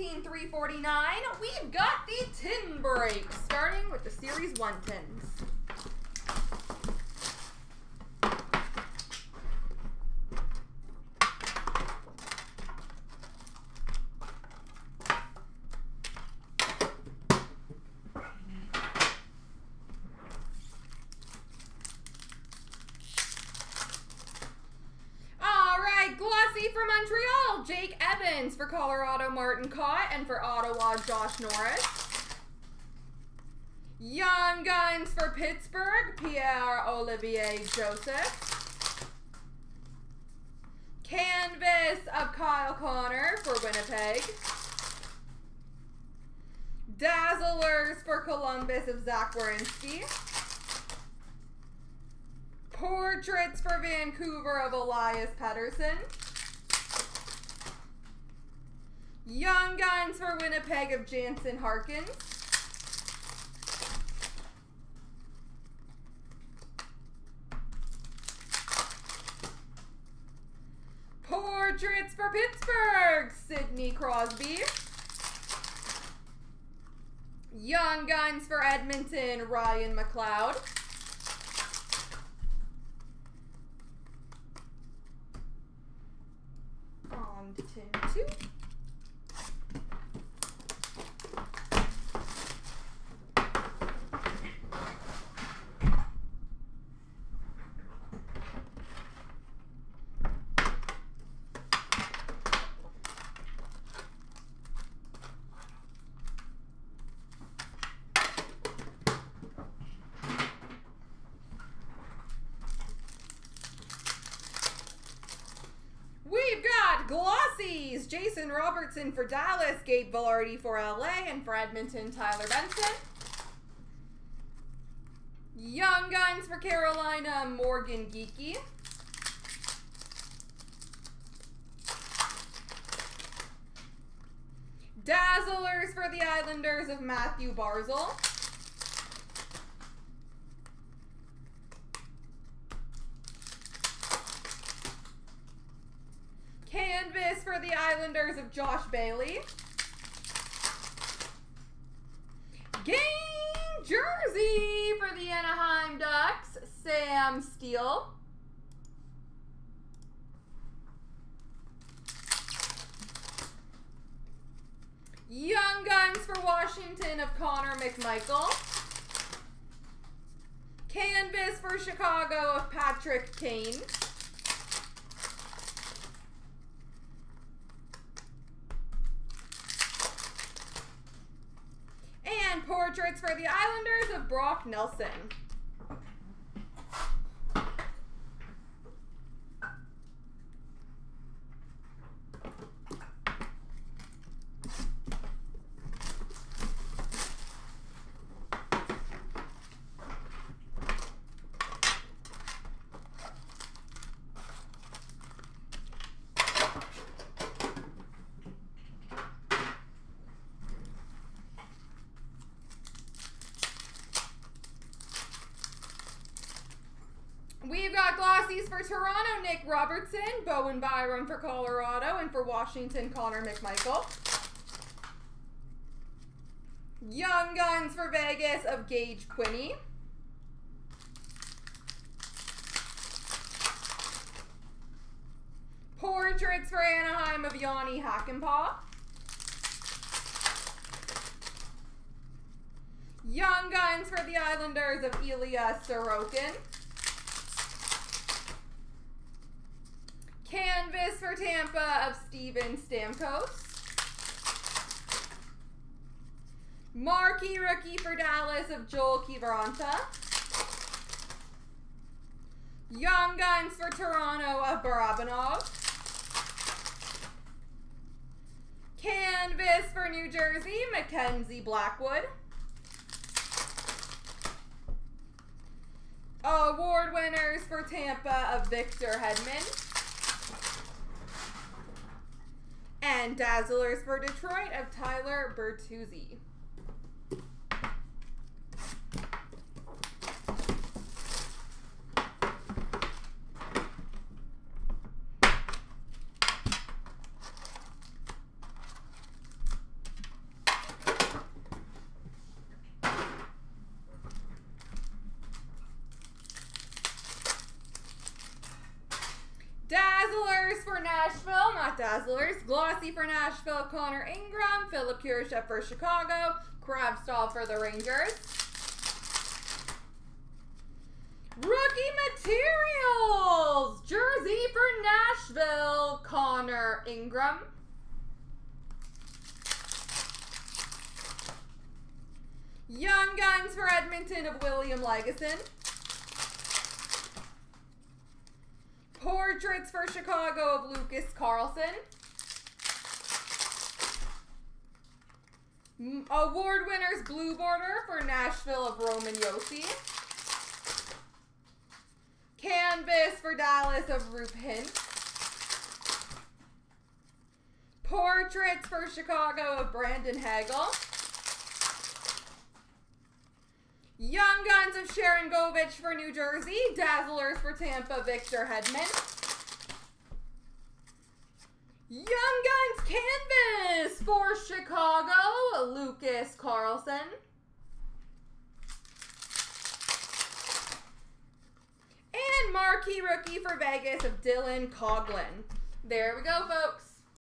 16 349, we've got the tin break, starting with the Series 1 tins. For Montreal, Jake Evans. For Colorado, Martin Kaut. And for Ottawa, Josh Norris. Young Guns for Pittsburgh, Pierre-Olivier Joseph. Canvas of Kyle Connor for Winnipeg. Dazzlers for Columbus of Zach Werenski. Portraits for Vancouver of Elias Pettersson. Young Guns for Winnipeg of Jansen Harkins. Portraits for Pittsburgh, Sidney Crosby. Young Guns for Edmonton, Ryan McLeod. On to two. Jason Robertson for Dallas, Gabe Vilardi for LA, and for Edmonton, Tyler Benson. Young Guns for Carolina, Morgan Geekie. Dazzlers for the Islanders of Matthew Barzal. Canvas the Islanders of Josh Bailey. Game jersey for the Anaheim Ducks, Sam Steel. Young Guns for Washington of Connor McMichael. Canvas for Chicago of Patrick Kane. Portraits for the Islanders of Brock Nelson. We've got glossies for Toronto, Nick Robertson, Bowen Byram for Colorado, and for Washington, Connor McMichael. Young Guns for Vegas of Gage Quinney. Portraits for Anaheim of Jani Hakanpää. Young Guns for the Islanders of Ilya Sorokin. Canvas for Tampa of Steven Stamkos. Marquee rookie for Dallas of Joel Kiviranta. Young Guns for Toronto of Barabanov. Canvas for New Jersey, Mackenzie Blackwood. Award winners for Tampa of Victor Hedman. And Dazzlers for Detroit of Tyler Bertuzzi. Dazzlers. Glossy for Nashville, Connor Ingram. Philip Kurashev for Chicago. Kravtsov for the Rangers. Rookie Materials! Jersey for Nashville, Connor Ingram. Young Guns for Edmonton of William Lagesson. Portraits for Chicago of Lucas Carlsson. Award winners blue border for Nashville of Roman Josi. Canvas for Dallas of Hintz. Portraits for Chicago of Brandon Hagel. Young Guns of Sharangovich for New Jersey. Dazzlers for Tampa, Victor Hedman. Young Guns Canvas for Chicago, Lucas Carlsson. And Marquee Rookie for Vegas of Dylan Coghlan. There we go, folks.